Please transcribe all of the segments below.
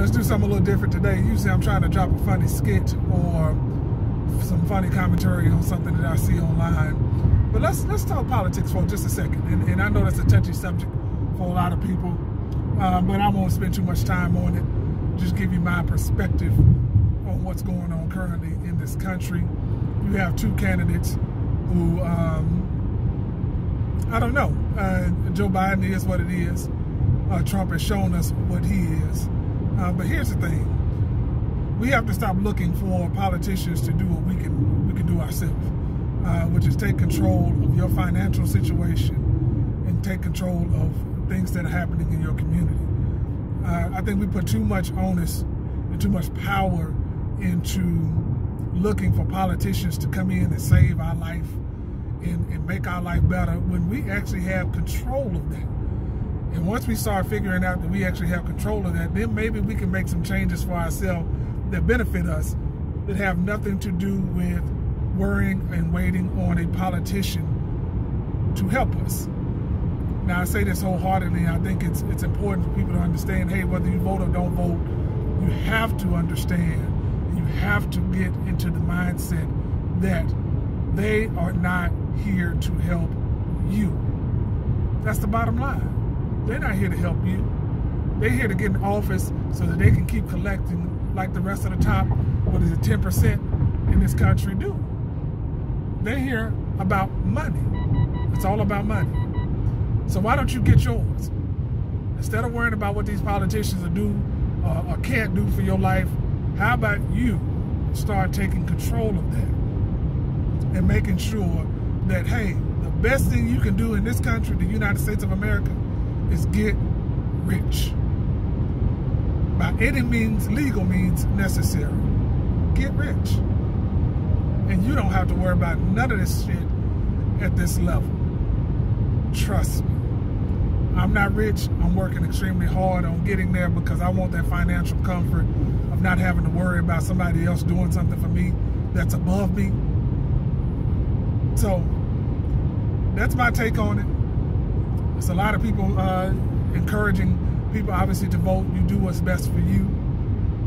let's do something a little different today. Usually I'm trying to drop a funny skit or some funny commentary on something that I see online. But let's let's talk politics for just a second. And, and I know that's a touchy subject for a lot of people, uh, but I won't spend too much time on it. Just give you my perspective on what's going on currently in this country. You have two candidates who, um, I don't know, uh, Joe Biden is what it is. Uh, Trump has shown us what he is. Uh, but here's the thing: we have to stop looking for politicians to do what we can we can do ourselves, uh, which is take control of your financial situation and take control of things that are happening in your community. Uh, I think we put too much onus and too much power into looking for politicians to come in and save our life and, and make our life better when we actually have control of that. And once we start figuring out that we actually have control of that, then maybe we can make some changes for ourselves that benefit us that have nothing to do with worrying and waiting on a politician to help us. Now I say this wholeheartedly. I think it's it's important for people to understand. Hey, whether you vote or don't vote, you have to understand. You have to get into the mindset that they are not here to help you. That's the bottom line. They're not here to help you. They're here to get in office so that they can keep collecting like the rest of the top, what is it, 10% in this country do. They're here about money. It's all about money. So why don't you get yours? Instead of worrying about what these politicians are do uh, or can't do for your life, how about you start taking control of that and making sure that, hey, the best thing you can do in this country, the United States of America, is get rich. By any means, legal means necessary. Get rich. And you don't have to worry about none of this shit at this level. Trust me. I'm not rich. I'm working extremely hard on getting there because I want that financial comfort of not having to worry about somebody else doing something for me that's above me. So that's my take on it. It's a lot of people uh, encouraging people, obviously, to vote. You do what's best for you.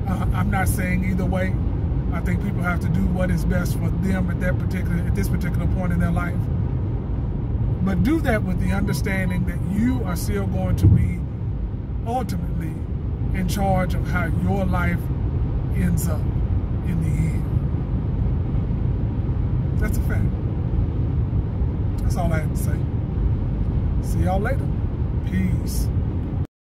Uh, I'm not saying either way. I think people have to do what is best for them at that particular at this particular point in their life. But do that with the understanding that you are still going to be ultimately in charge of how your life ends up in the end. That's a fact. That's all I have to say. See y'all later. Peace.